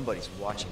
Somebody's watching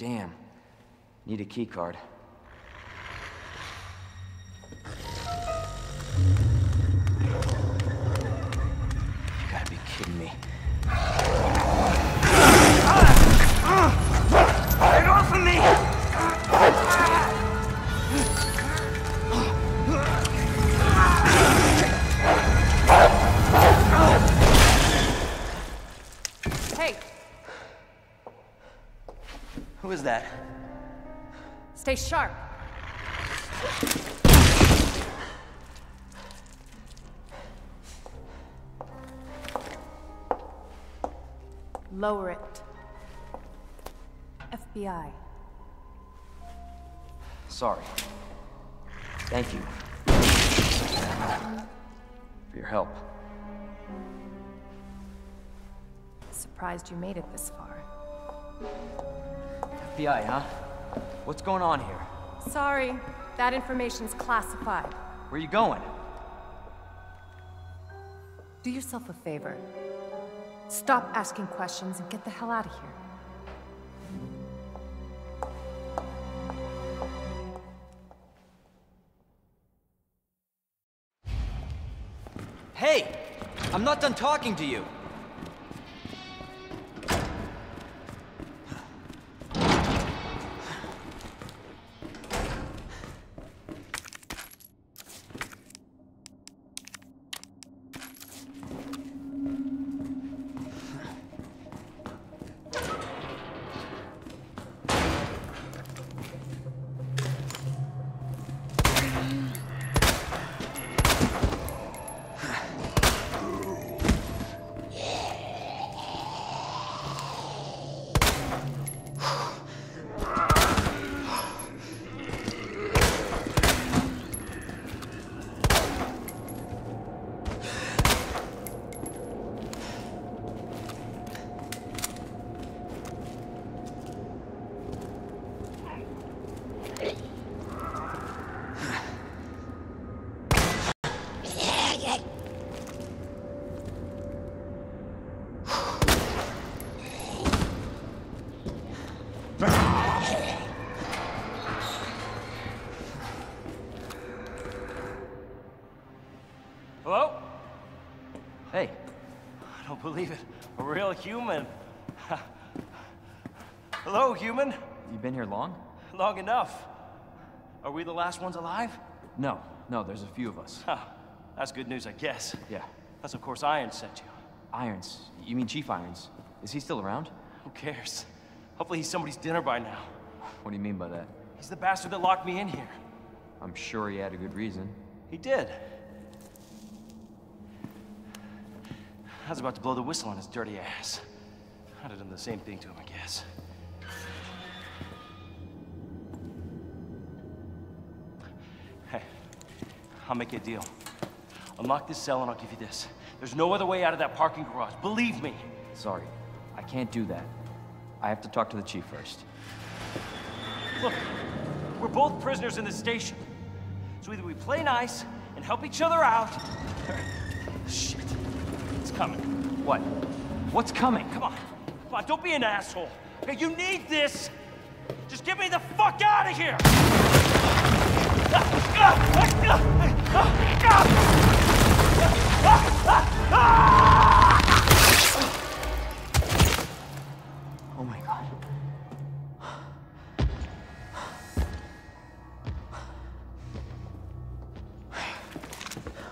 Damn. Need a key card. Lower it. FBI. Sorry. Thank you. For your help. Surprised you made it this far. FBI, huh? What's going on here? Sorry, that information's classified. Where are you going? Do yourself a favor. Stop asking questions and get the hell out of here. Hey! I'm not done talking to you! Hello? Hey, I don't believe it. A real human. Hello, human. you been here long? Long enough. Are we the last ones alive? No, no, there's a few of us. Huh. That's good news, I guess. Yeah. That's of course Irons sent you. Irons. You mean Chief Irons? Is he still around? Who cares? Hopefully he's somebody's dinner by now. What do you mean by that? He's the bastard that locked me in here. I'm sure he had a good reason. He did. I was about to blow the whistle on his dirty ass. I'd have done the same thing to him, I guess. Hey, I'll make you a deal. Unlock this cell and I'll give you this. There's no other way out of that parking garage. Believe me. Sorry, I can't do that. I have to talk to the chief first. Look, we're both prisoners in this station. So either we play nice and help each other out, or... Shit. It's coming. What? What's coming? Come on. Come on, don't be an asshole. Okay, you need this. Just get me the fuck out of here!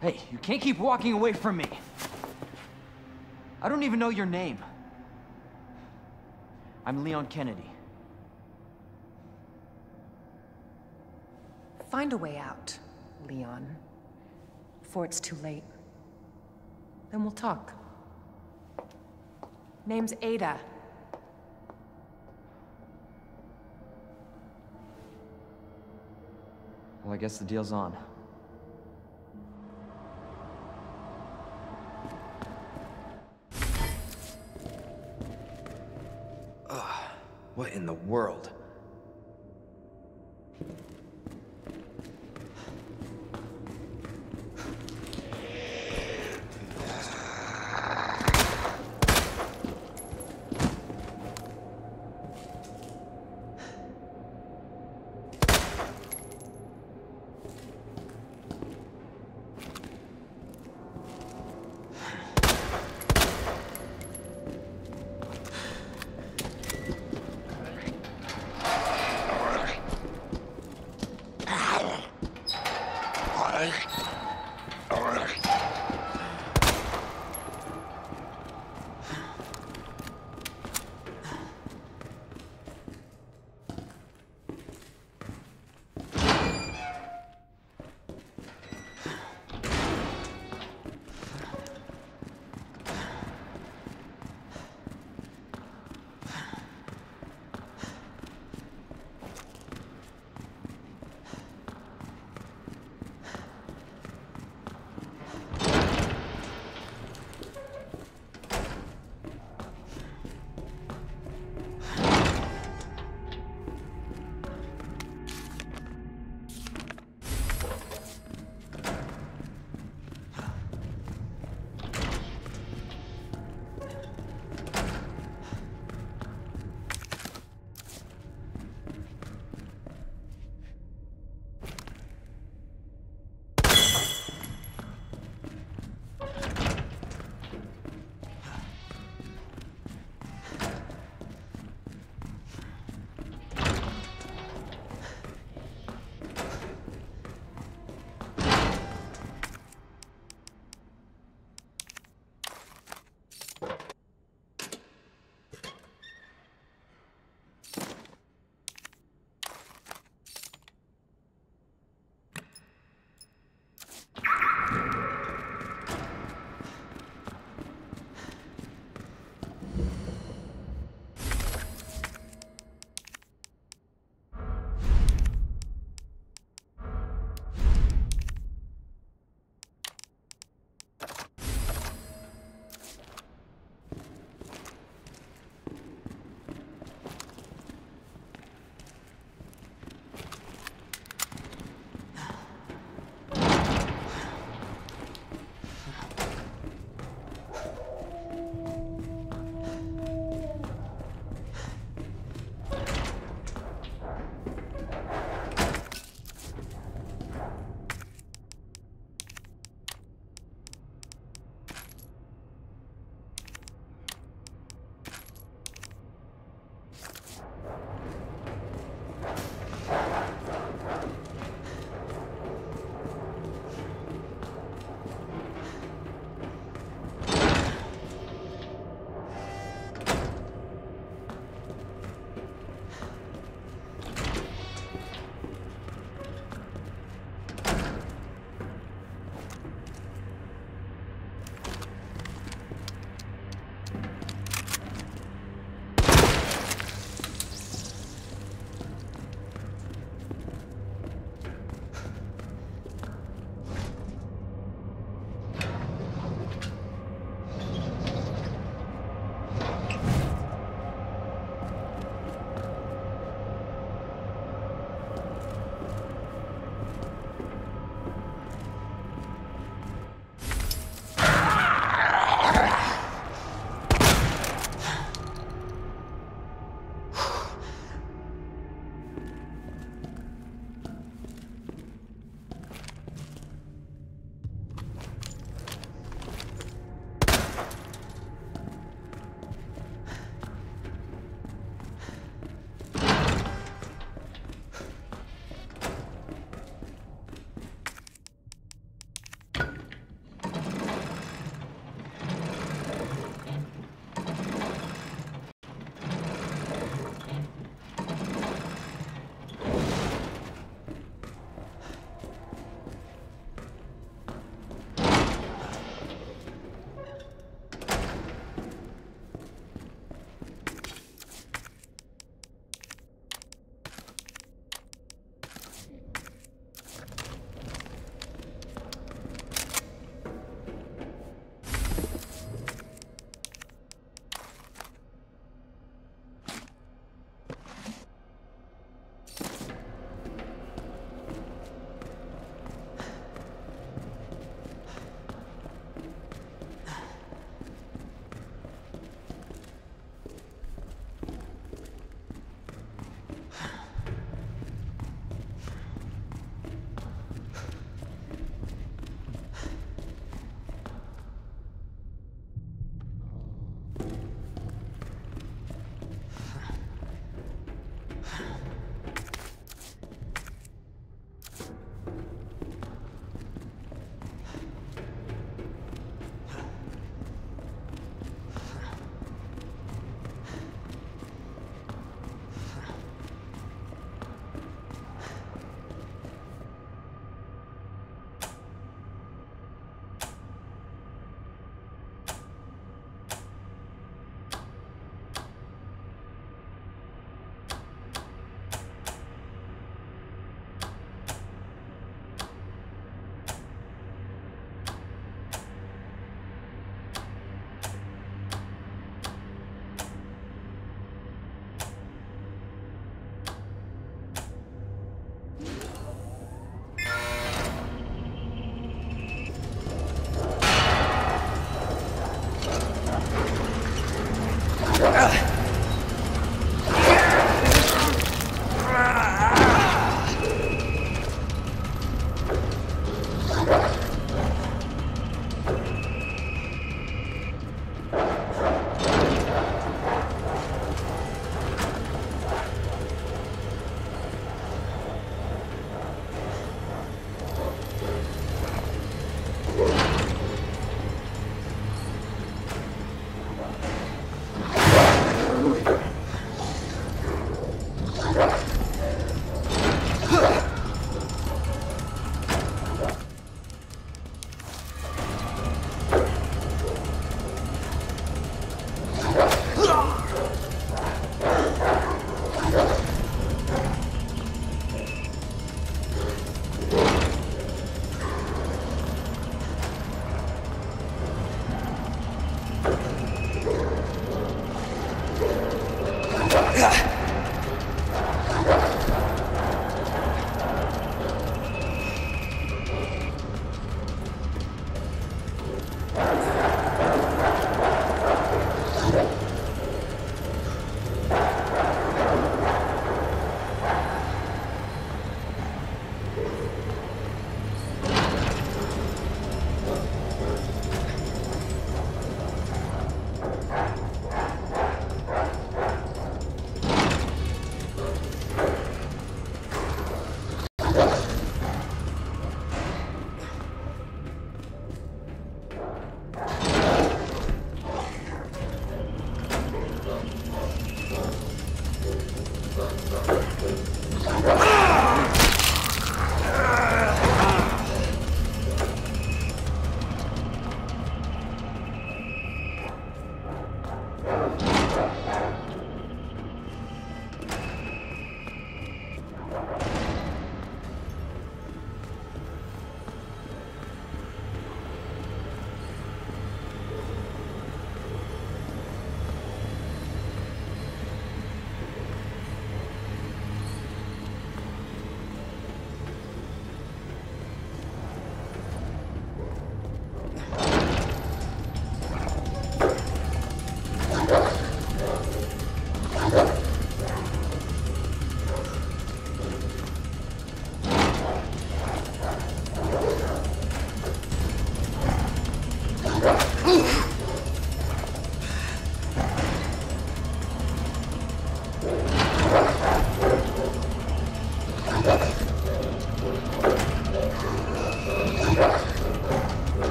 Hey, you can't keep walking away from me. I don't even know your name. I'm Leon Kennedy. Find a way out, Leon. Before it's too late. Then we'll talk. Name's Ada. Well, I guess the deal's on. The world?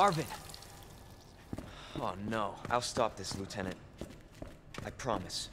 Marvin. Oh no, I'll stop this, Lieutenant. I promise.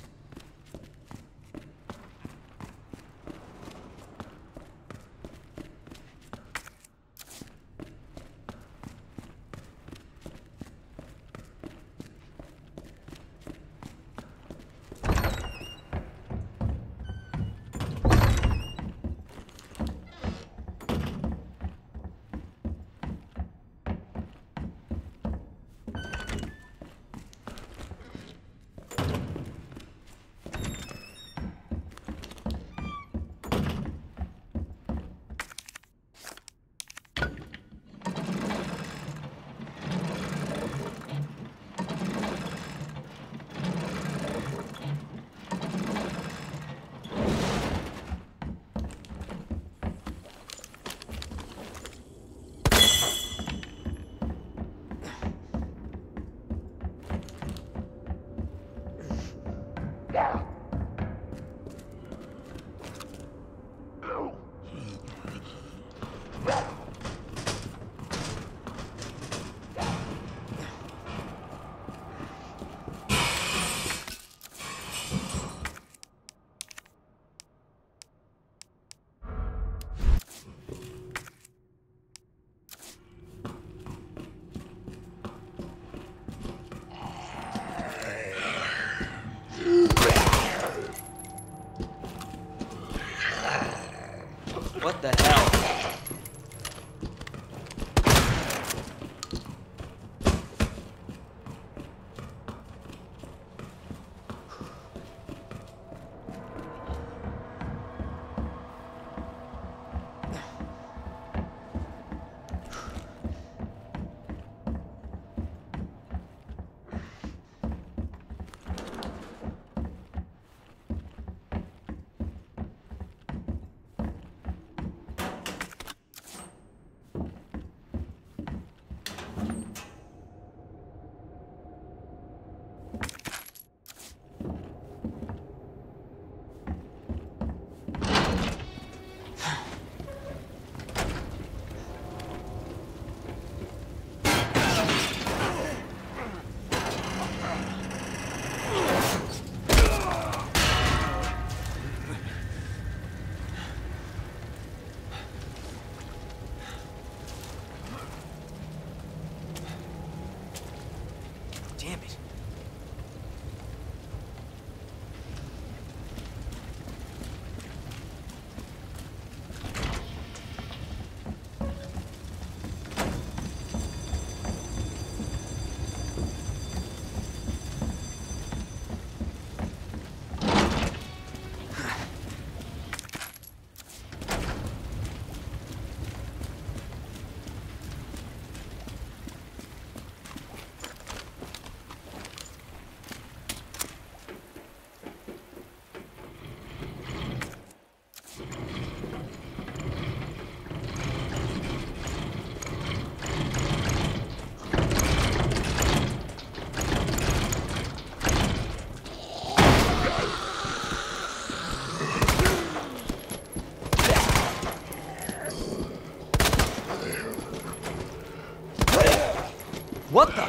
What the?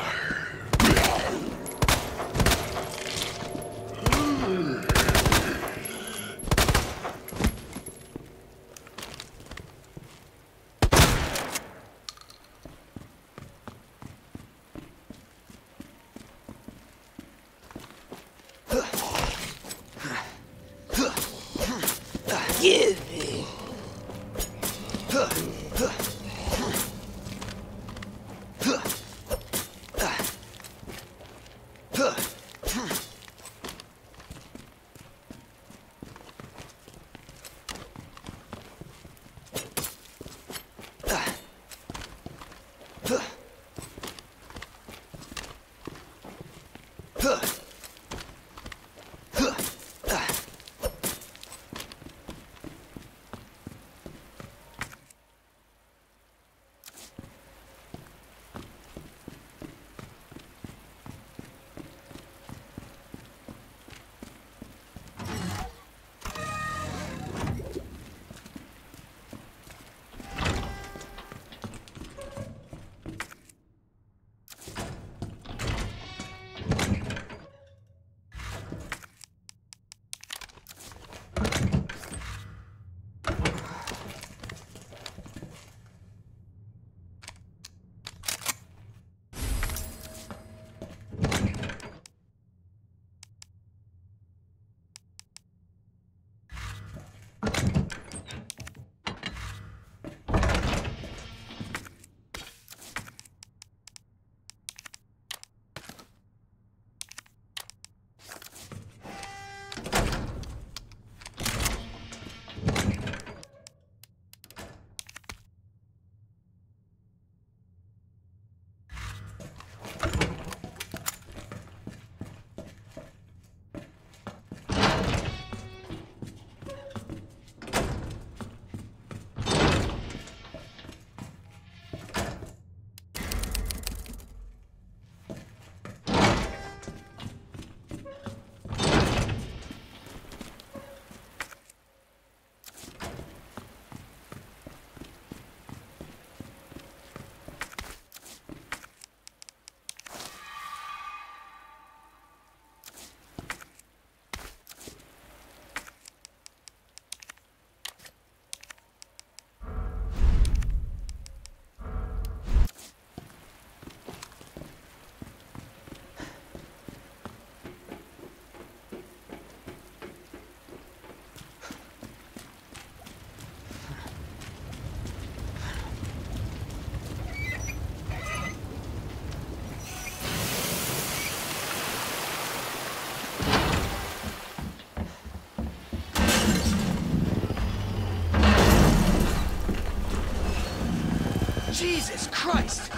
Jesus Christ!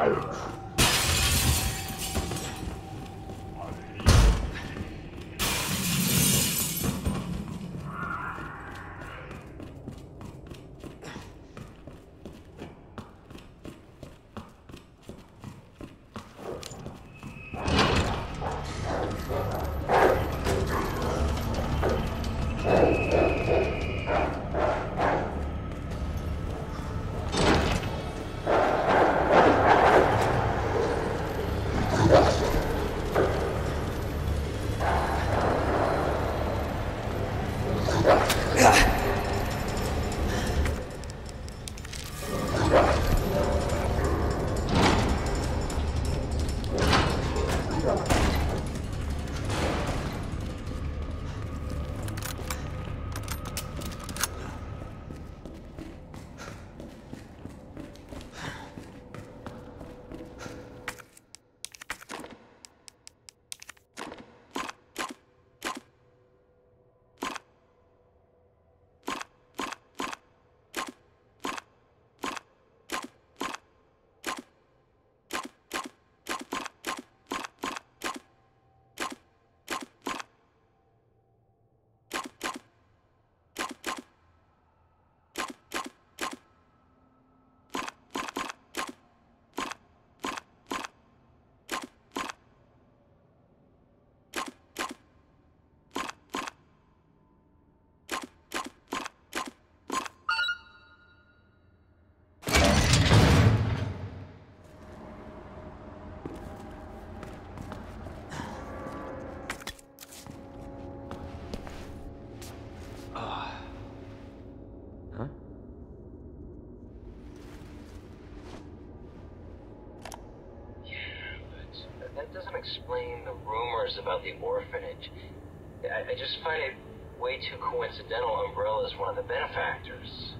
Huh? Explain the rumors about the orphanage. I, I just find it way too coincidental Umbrella is one of the benefactors.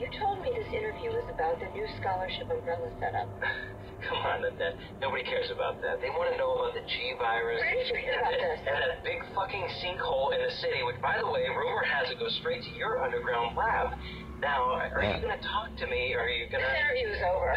You told me this interview was about the new scholarship umbrella setup. Come on, that, that nobody cares about that. They want to know about the G virus Where did you and, about that- this? and that big fucking sinkhole in the city, which, by the way, rumor has it goes straight to your underground lab. Now, are Yeah. you gonna talk to me? Or are you gonna? This interview's over.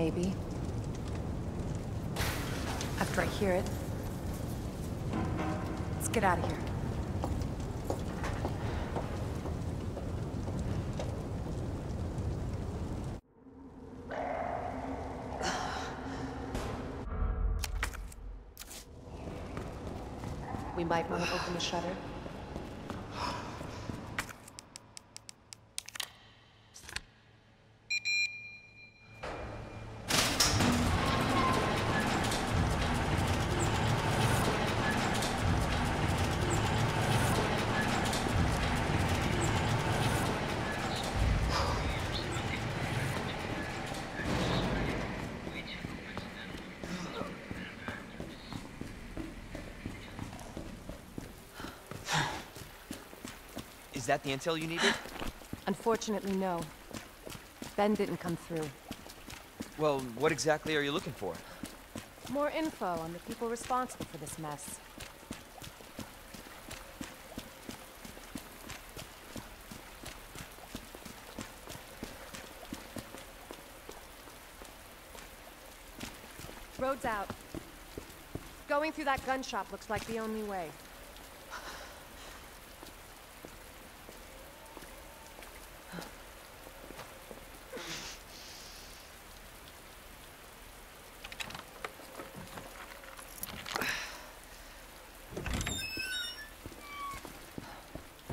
Maybe. After I hear it. Let's get out of here. We might want to open the shutter. That the intel you needed? Unfortunately, no. Ben didn't come through. Well, what exactly are you looking for? More info on the people responsible for this mess. Road's out. Going through that gun shop looks like the only way.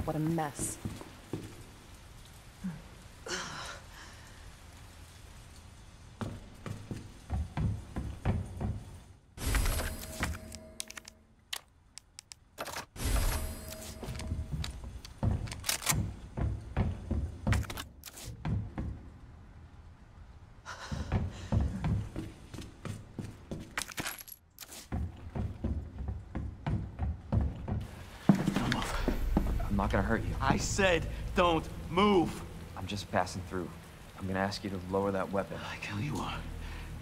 What a mess. I'm not gonna hurt you. I said, don't move. I'm just passing through. I'm gonna ask you to lower that weapon. I tell you what,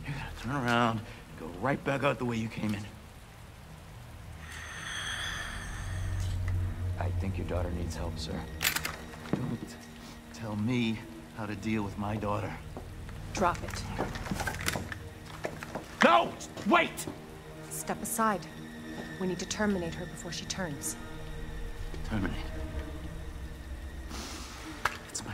you're gonna turn around and go right back out the way you came in. I think your daughter needs help, sir. Don't tell me how to deal with my daughter. Drop it. No! Wait! Step aside. We need to terminate her before she turns. Terminate. It's my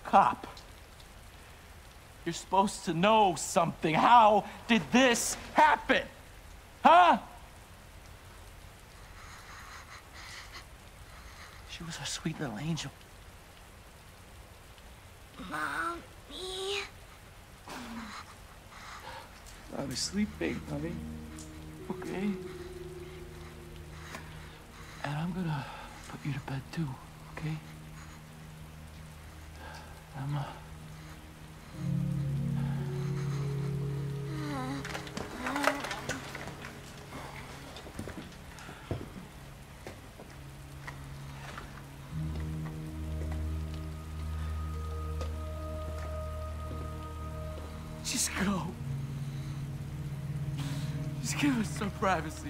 cop. You're supposed to know something. How did this happen? Huh? She was our sweet little angel. Mommy? I was sleeping, honey. Okay? And I'm gonna put you to bed too, okay? Emma. Just go. Just give us some privacy.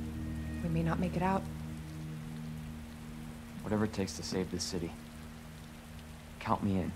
May not make it out, Whatever it takes to save this city. Count me in.